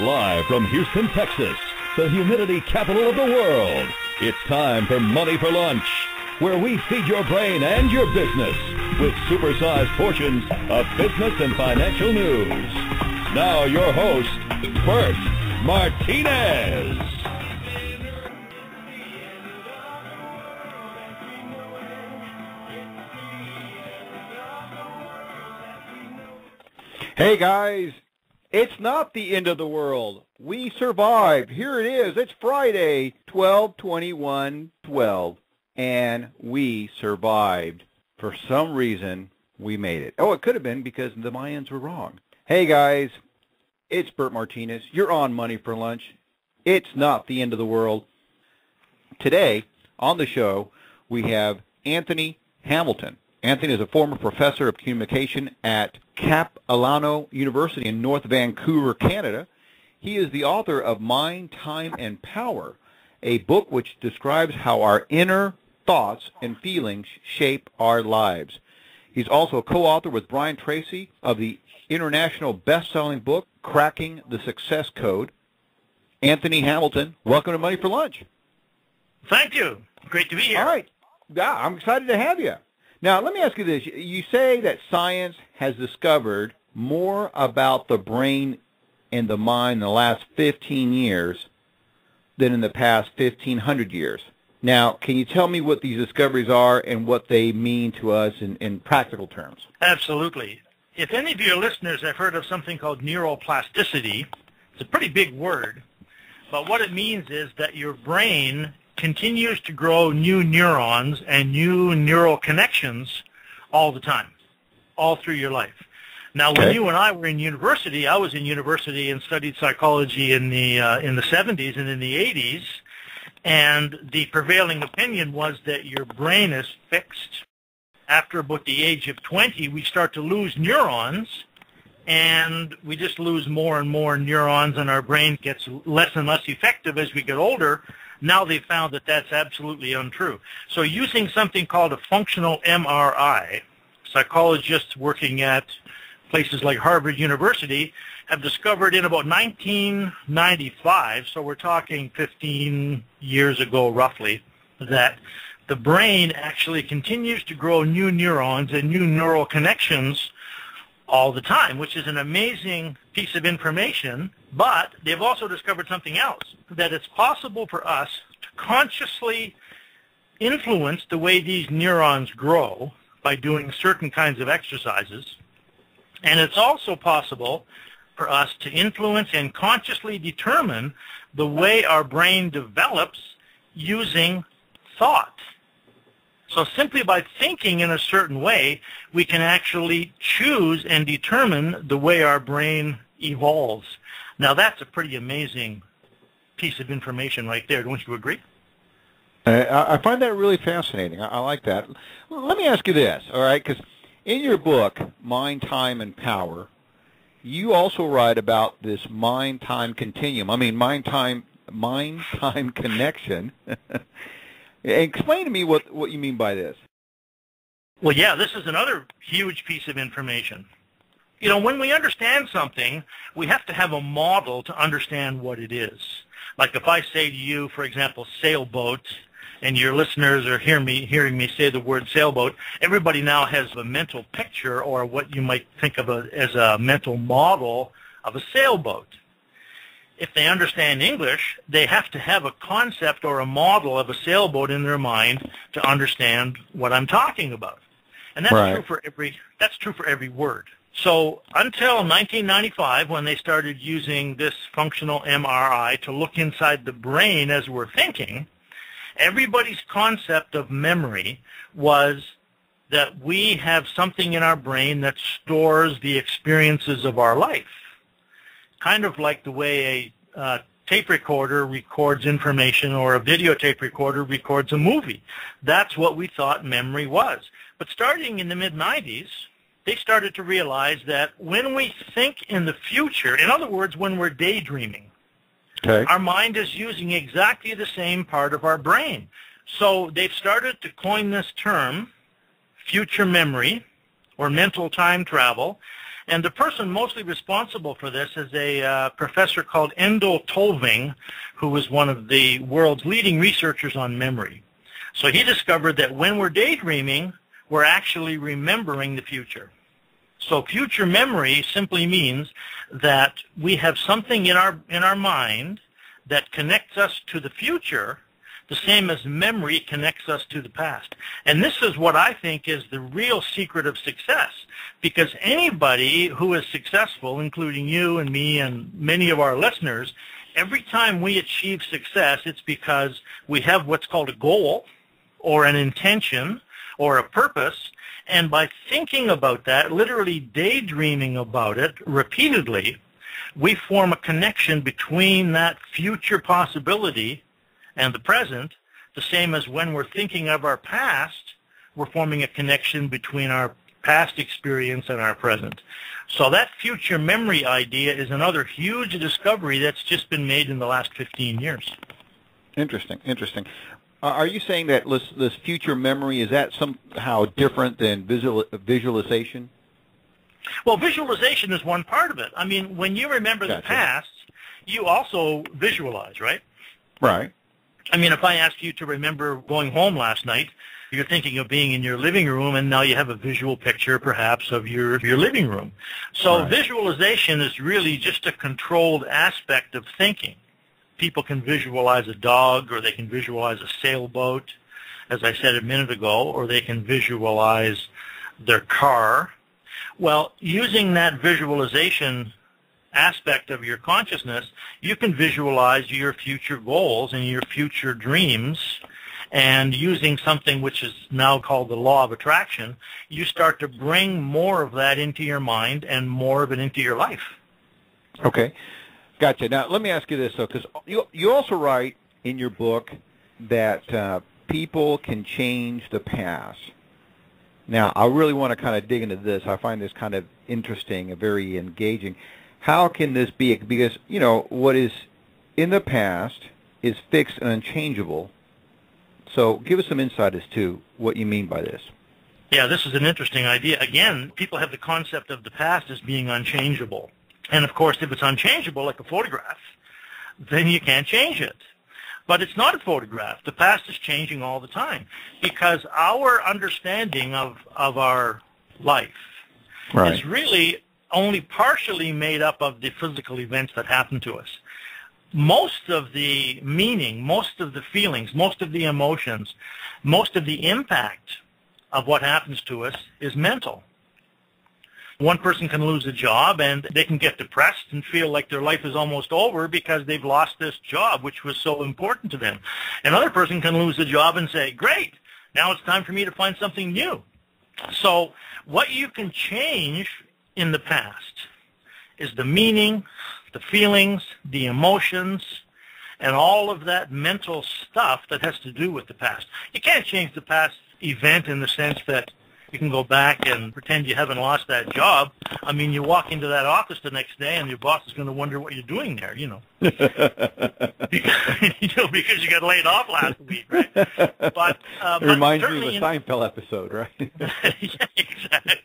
Live from Houston, Texas, the humidity capital of the world. It's time for Money for Lunch, where we feed your brain and your business with supersized portions of business and financial news. Now your host, Bert Martinez. Hey guys, it's not the end of the world. We survived. Here it is. It's Friday, 12-21-12, and we survived. For some reason, we made it. Oh, it could have been because the Mayans were wrong. Hey guys, it's Bert Martinez. You're on Money for Lunch. It's not the end of the world. Today, on the show, we have Anthony Hamilton. Anthony is a former professor of communication at Capilano University in North Vancouver, Canada. He is the author of Mind, Time, and Power, a book which describes how our inner thoughts and feelings shape our lives. He's also a co-author with Brian Tracy of the international best-selling book, Cracking the Success Code. Anthony Hamilton, welcome to Money for Lunch. Thank you. Great to be here. All right. Yeah, I'm excited to have you. Now, let me ask you this. You say that science has discovered more about the brain and the mind in the last 15 years than in the past 1,500 years. Now, can you tell me what these discoveries are and what they mean to us in, in practical terms? Absolutely. If any of your listeners have heard of something called neuroplasticity, it's a pretty big word, but what it means is that your brain continues to grow new neurons and new neural connections all the time, all through your life. Now, when you and I were in university, I was in university and studied psychology in the uh, in the 70s and in the 80s, and the prevailing opinion was that your brain is fixed. After about the age of 20, we start to lose neurons, and we just lose more and more neurons, and our brain gets less and less effective as we get older. Now they've found that that's absolutely untrue. So using something called a functional MRI, psychologists working at places like Harvard University have discovered in about 1995, so we're talking 15 years ago roughly, that the brain actually continues to grow new neurons and new neural connections all the time, which is an amazing piece of information. But they've also discovered something else, that it's possible for us to consciously influence the way these neurons grow by doing certain kinds of exercises. And it's also possible for us to influence and consciously determine the way our brain develops using thought. So simply by thinking in a certain way, we can actually choose and determine the way our brain evolves. Now that's a pretty amazing piece of information right there. Don't you agree? I I find that really fascinating. I, I like that. Let me ask you this, all right? Because in your book, Mind, Time, and Power, you also write about this mind-time continuum. I mean, mind-time, mind-time connection. Explain to me what what you mean by this. Well, yeah, this is another huge piece of information. You know, when we understand something, we have to have a model to understand what it is. Like if I say to you, for example, sailboat, and your listeners are hear me, hearing me say the word sailboat, everybody now has a mental picture or what you might think of a, as a mental model of a sailboat. If they understand English, they have to have a concept or a model of a sailboat in their mind to understand what I'm talking about. And that's Right. true for every that's true for every word. So until 1995, when they started using this functional MRI to look inside the brain as we're thinking, everybody's concept of memory was that we have something in our brain that stores the experiences of our life. Kind of like the way a uh, tape recorder records information or a videotape recorder records a movie. That's what we thought memory was. But starting in the mid-90s, they started to realize that when we think in the future, in other words, when we're daydreaming, Okay. our mind is using exactly the same part of our brain. So they've started to coin this term, future memory, or mental time travel, And the person mostly responsible for this is a uh, professor called Endel Tulving, who was one of the world's leading researchers on memory. So he discovered that when we're daydreaming, we're actually remembering the future. So future memory simply means that we have something in our in our mind that connects us to the future the same as memory connects us to the past. And this is what I think is the real secret of success. Because anybody who is successful, including you and me and many of our listeners, every time we achieve success, it's because we have what's called a goal or an intention or a purpose. And by thinking about that, literally daydreaming about it repeatedly, we form a connection between that future possibility and the present, the same as when we're thinking of our past, we're forming a connection between our past experience and our present. So that future memory idea is another huge discovery that's just been made in the last 15 years. Interesting, interesting. Are you saying that this, this, future memory, is that somehow different than visual, visualization? Well, visualization is one part of it. I mean, when you remember gotcha. the past, you also visualize, right? Right. I mean, if I ask you to remember going home last night, you're thinking of being in your living room, and now you have a visual picture, perhaps, of your your living room. So right. visualization is really just a controlled aspect of thinking. People can visualize a dog, or they can visualize a sailboat, as I said a minute ago, or they can visualize their car. Well, using that visualization aspect of your consciousness, you can visualize your future goals and your future dreams. And using something which is now called the law of attraction, you start to bring more of that into your mind and more of it into your life. Okay. Gotcha. Now, let me ask you this, though, because you, you also write in your book that uh, people can change the past. Now, I really want to kind of dig into this. I find this kind of interesting and very engaging. How can this be? Because, you know, what is in the past is fixed and unchangeable. So give us some insight as to what you mean by this. Yeah, this is an interesting idea. Again, people have the concept of the past as being unchangeable. And of course, if it's unchangeable, like a photograph, then you can't change it. But it's not a photograph. The past is changing all the time because our understanding of, of our life right. is really only partially made up of the physical events that happen to us. Most of the meaning, most of the feelings, most of the emotions, most of the impact of what happens to us is mental. One person can lose a job and they can get depressed and feel like their life is almost over because they've lost this job which was so important to them. Another person can lose a job and say, great, now it's time for me to find something new. So what you can change in the past is the meaning, the feelings, the emotions, and all of that mental stuff that has to do with the past. You can't change the past event in the sense that you can go back and pretend you haven't lost that job. I mean, you walk into that office the next day, and your boss is going to wonder what you're doing there. You know, because, you know, because you got laid off last week, right? But uh, it reminds me of a Seinfeld episode, right? yeah, exactly.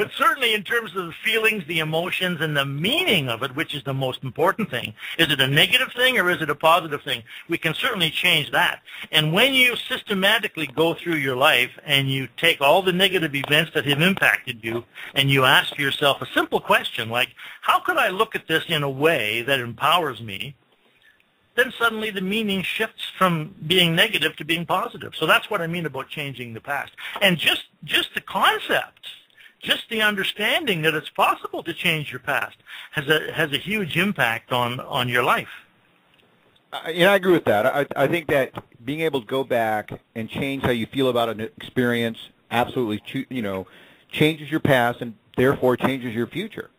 But certainly in terms of the feelings, the emotions, and the meaning of it, which is the most important thing, is it a negative thing or is it a positive thing? We can certainly change that. And when you systematically go through your life and you take all the negative events that have impacted you and you ask yourself a simple question like, how could I look at this in a way that empowers me? then suddenly the meaning shifts from being negative to being positive. So that's what I mean about changing the past. And just just the concept just the understanding that it's possible to change your past has a has a huge impact on on your life. Uh, yeah, I agree with that. I, I think that being able to go back and change how you feel about an experience absolutely, you know, changes your past and therefore changes your future.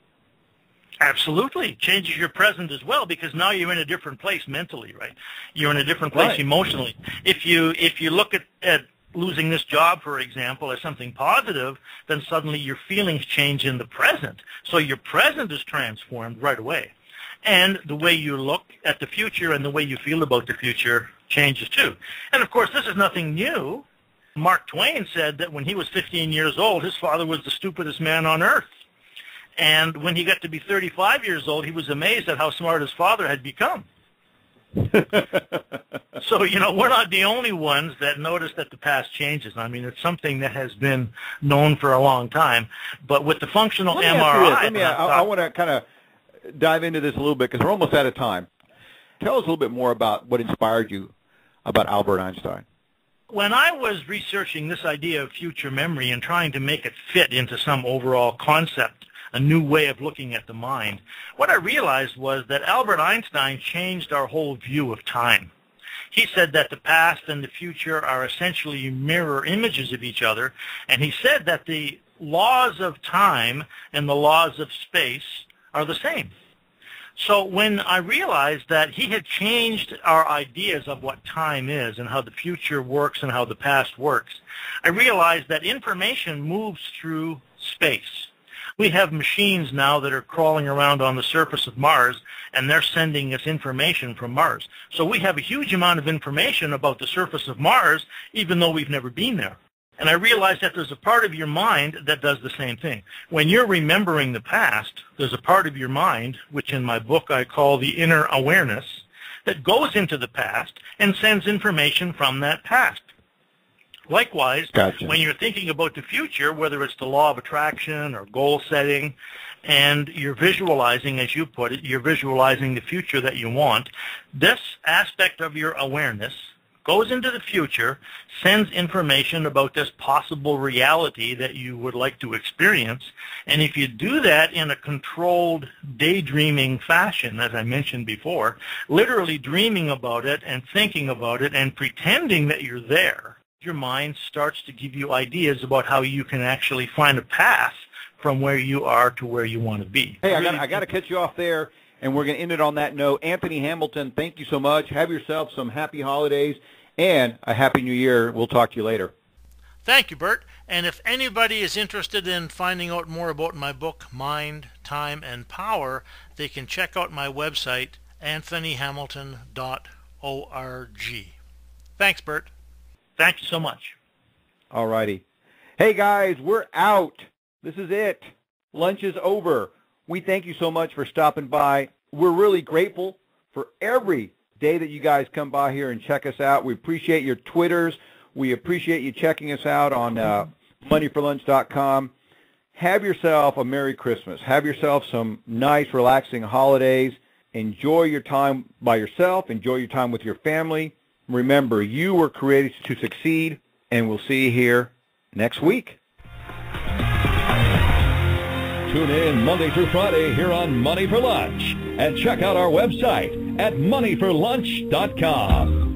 Absolutely. Changes your present as well because now you're in a different place mentally, right? You're in a different place right. emotionally. If you if you look at, at losing this job, for example, as something positive, then suddenly your feelings change in the present. So your present is transformed right away. And the way you look at the future and the way you feel about the future changes too. And of course, this is nothing new. Mark Twain said that when he was 15 years old, his father was the stupidest man on earth. And when he got to be 35 years old, he was amazed at how smart his father had become. so, you know, we're not the only ones that notice that the past changes. I mean, it's something that has been known for a long time. But with the functional Let MRI... ask you this. Let me, I, I want to kind of dive into this a little bit because we're almost out of time. Tell us a little bit more about what inspired you about Albert Einstein. When I was researching this idea of future memory and trying to make it fit into some overall concept, a new way of looking at the mind, what I realized was that Albert Einstein changed our whole view of time. He said that the past and the future are essentially mirror images of each other, and he said that the laws of time and the laws of space are the same. So when I realized that he had changed our ideas of what time is and how the future works and how the past works, I realized that information moves through space. We have machines now that are crawling around on the surface of Mars, and they're sending us information from Mars. So we have a huge amount of information about the surface of Mars, even though we've never been there. And I realized that there's a part of your mind that does the same thing. When you're remembering the past, there's a part of your mind, which in my book I call the inner awareness, that goes into the past and sends information from that past. Likewise, gotcha. when you're thinking about the future, whether it's the law of attraction or goal setting, and you're visualizing, as you put it, you're visualizing the future that you want, this aspect of your awareness goes into the future, sends information about this possible reality that you would like to experience. And if you do that in a controlled daydreaming fashion, as I mentioned before, literally dreaming about it and thinking about it and pretending that you're there, your mind starts to give you ideas about how you can actually find a path from where you are to where you want to be. Hey, I got I got to cut you off there and we're going to end it on that note. Anthony Hamilton, thank you so much. Have yourself some happy holidays and a happy new year. We'll talk to you later. Thank you, Bert. And if anybody is interested in finding out more about my book, Mind, Time, and Power, they can check out my website, anthonyhamilton.org. Thanks, Bert. Thank you so much. All righty. Hey, guys, we're out. This is it. Lunch is over. We thank you so much for stopping by. We're really grateful for every day that you guys come by here and check us out. We appreciate your Twitters. We appreciate you checking us out on uh, moneyforlunch.com. Have yourself a Merry Christmas. Have yourself some nice, relaxing holidays. Enjoy your time by yourself. Enjoy your time with your family. Remember, you were created to succeed, and we'll see you here next week. Tune in Monday through Friday here on Money for Lunch and check out our website at moneyforlunch.com.